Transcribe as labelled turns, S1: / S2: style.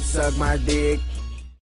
S1: suck my dick.